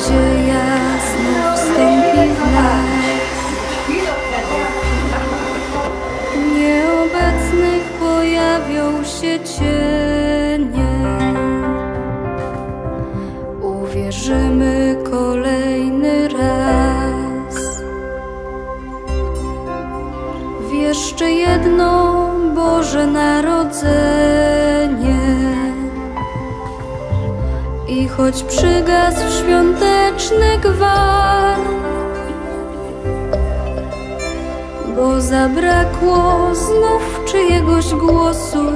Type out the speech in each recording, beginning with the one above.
gdzie jasny wstępi w nas. Nieobecnych pojawią się cienie. Uwierzymy kolejny raz. W jeszcze jedno Boże Narodzenie. I choć przygasł świąteczny gwar, bo zabrakło znów czyjegoś głosu.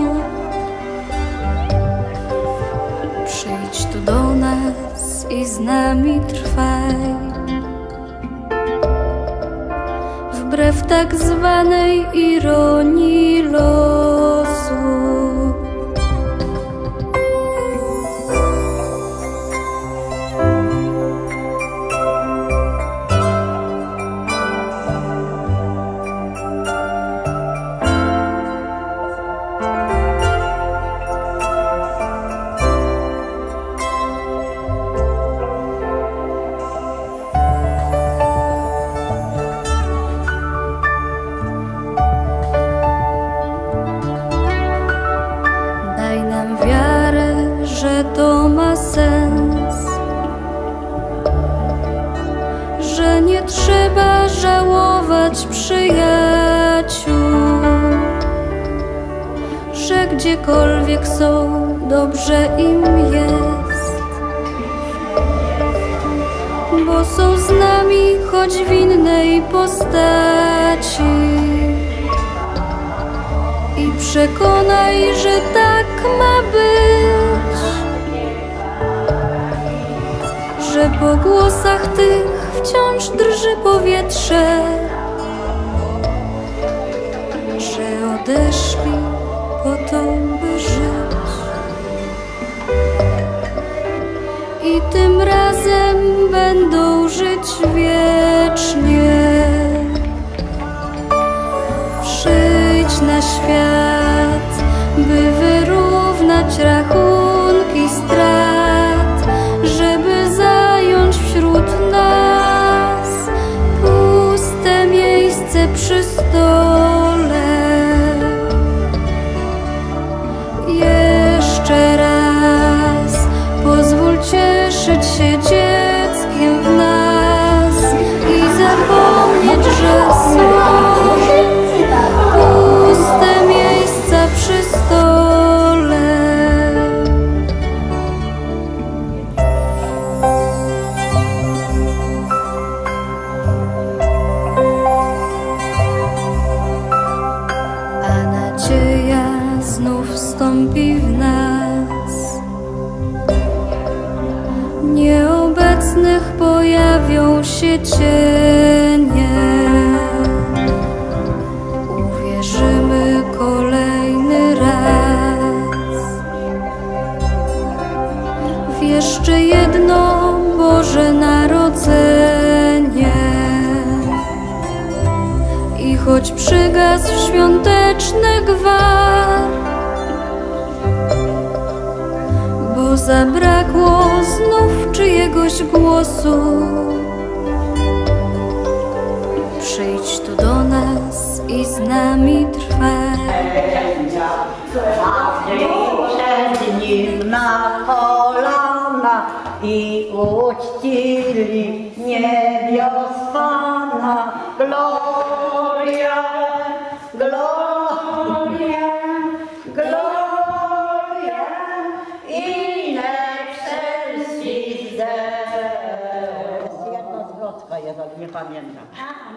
Przyjdź tu do nas i z nami trwaj. Wbrew tak zwanej ironii losu. Nie trzeba żałować przyjaciół, że gdziekolwiek są, dobrze im jest, bo są z nami, choć w innej postaci. I przekonaj, że tak ma być. Że po głosach tych wciąż drży powietrze, że odeszli po to, by żyć. I tym razem będą żyć wiecznie. Przyjdź na świat, by wyrównać rachunki Jeszcze raz pozwól cieszyć się Nieobecnych pojawią się cienie. Uwierzymy kolejny raz w jeszcze jedno Boże Narodzenie. I choć przygasł świąteczny gwar, bo zabrakło znów czyjegoś głosu. Przyjdź tu do nas i z nami trwaj. przed nim na kolana i uczcili niebios Pana. Gloria, gloria, Rabbi Yavanir Ramyanda. Ah.